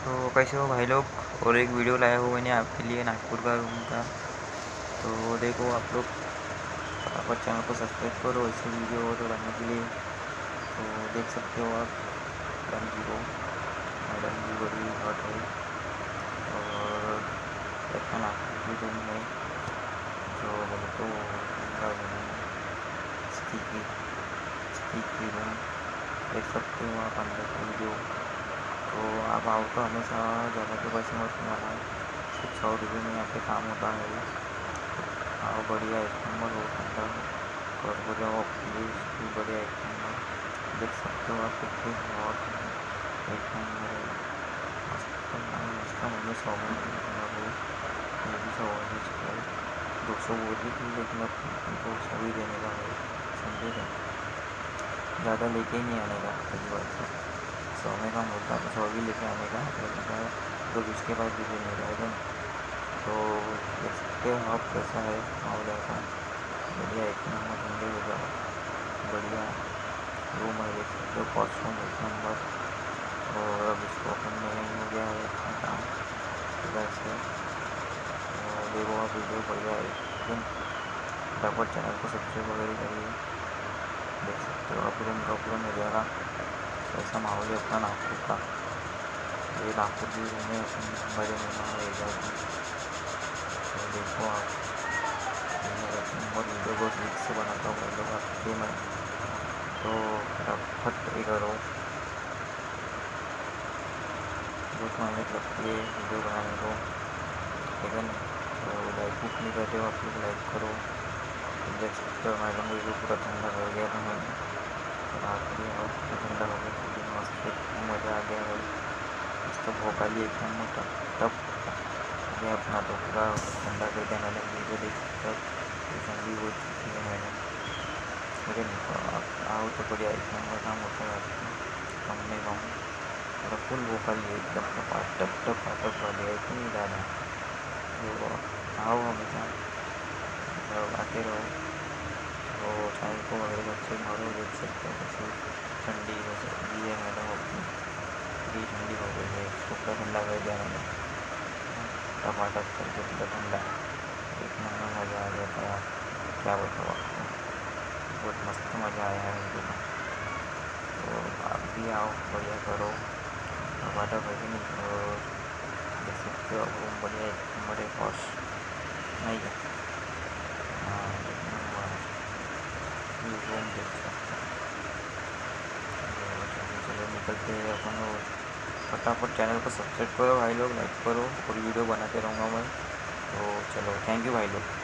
तो कैसे हो भाई लोग? और एक वीडियो लाया हूँ मैंने आपके लिए नागपुर का रूम का। तो देखो आप लोग फटाफट चैनल को सब्सक्राइब करो ऐसे वीडियो और लाने के लिए। तो देख सकते हो आप मैडम जी को मैडम जी बड़ी हॉट है। और एक नागपुर की रूम है, जो बोले तो रूम देख सकते हो आप अंदर का वीडियो आप आओ तो हमेशा ज़्यादा के पैसे मत लगाना सिर्फ़ सौ रुपये में यहाँ पे काम होता है आओ बढ़िया एक नंबर हो सकता है और हो जाओ प्लीज़ भी बढ़िया एक नंबर देख सकते हो आप कितनी बहुत एक नंबर मस्त मस्त सौ ये भी सौ दो सौ बोली थी लेकिन अब दो सौ ही देने का है समझे ज़्यादा लेके ही नहीं आने का पहली बात तो सौ में कम होता है भी लेके आने का लेकिन तो उसके बाद भी नहीं रहेगा तो देख सकते हो आप कैसा है माहौल ऐसा। बढ़िया, एक नंबर ठंडे हो जाओ बढ़िया। रूम है, देख सकते हो कॉस्ट्यूम एक नंबर। और अब इसको अपन में हो गया है अपना काम इधर से। तो देखो आप वीडियो बढ़िया लेकिन फटाफट चैनल को सब्सक्राइब वगैरह करिए। देख सकते हो, आप रूम का पूरा नज़ारा ऐसा माहौल है अपना नागपुर का ये नागपुर भी में बड़े मेहमान रहेगा तो देखो आप वीडियो को ठीक से बनाता हूँ वीडियो आपके मैं तो फटाफट ये करो बहुत मेहनत लगती है वीडियो बनाने को ठीक है ना तो लाइक बुक नहीं करते हो आप लोग लाइक करो देख सकते हो मैडम वीडियो पूरा ठंडा कर गया था मैंने रात्रि और ठंडा हो गया पूरी मस्त एकदम मज़ा आ गया भाई मस्त भोकाली एकदम टप टप गया अपना तो पूरा ठंडा कर देना मैंने वीडियो देख तब ठंडी हो चुकी है मैंने है नहीं आओ तो बढ़िया एक नंबर काम होता है, कम नहीं कम पूरा फुल भोकाली एकदम टप टप टप वाली है, इतनी ज़्यादा। तो आओ हमेशा आते रहो। तो चैनल को अगर बच्चे मारो, देख सकते हो कैसे ठंडी हो सकती है मैडम अपनी पूरी ठंडी हो गई है इसको कर दिया मैंने टमाटर करके पूरा ठंडा एक नंबर मज़ा आ गया था क्या बताओ आपको बहुत मस्त मज़ा आया है मुझे तो आप भी आओ बढ़िया करो टमाटर करके नहीं और देख हो आप बढ़िया है पॉश नहीं है रूम देख सकते चलो निकलते हैं अपन फटाफट चैनल को सब्सक्राइब करो भाई लोग लाइक करो और वीडियो बनाते रहूँगा मैं। तो चलो थैंक यू भाई लोग।